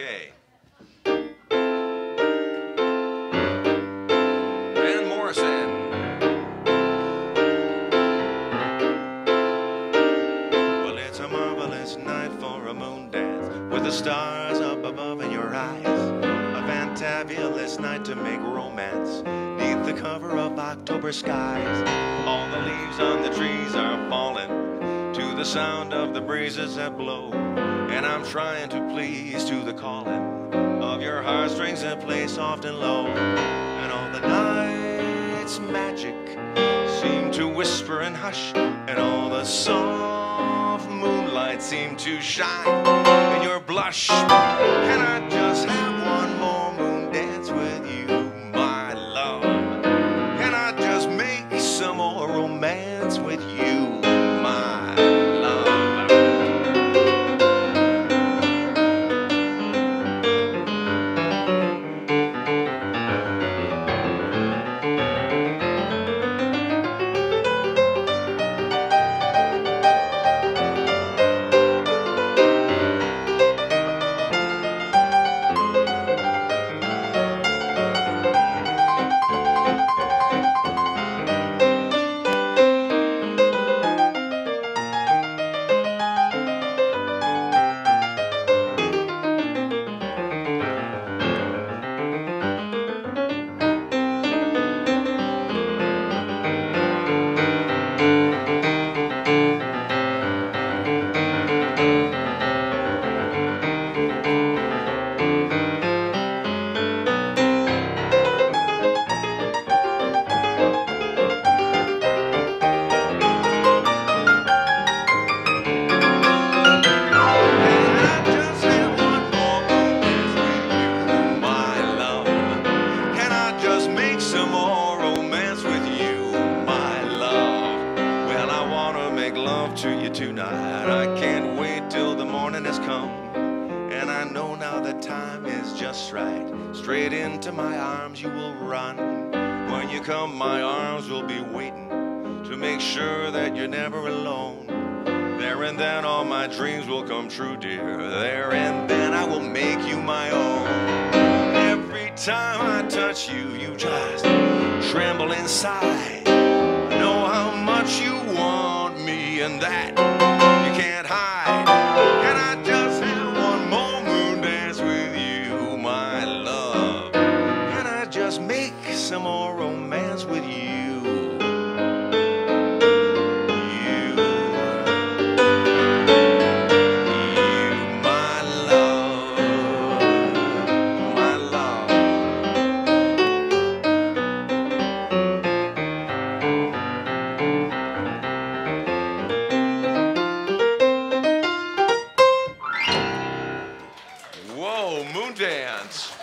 Okay. Van Morrison. Well, it's a marvelous night for a moon dance with the stars up above in your eyes. A fantabulous night to make romance neath the cover of October skies. All the leaves on the trees are the sound of the breezes that blow. And I'm trying to please to the calling of your heartstrings that play soft and low. And all the night's magic seem to whisper and hush, and all the soft moonlight seem to shine in your blush. Can I just some more romance with you, my love? Well, I wanna make love to you tonight. I can't wait till the morning has come. And I know now the time is just right. Straight into my arms you will run. When you come, my arms will be waiting to make sure that you're never alone. There and then all my dreams will come true, dear. There and touch you, you just tremble inside. Know how much you want me, and that you can't hide. Can I just have one more moon dance with you, my love? Can I just make some more romance with? You. Dance.